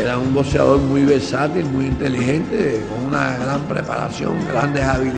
Era un boxeador muy versátil, muy inteligente, con una gran preparación, grandes habilidades.